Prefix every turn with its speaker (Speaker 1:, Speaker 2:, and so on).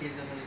Speaker 1: Iya, udah.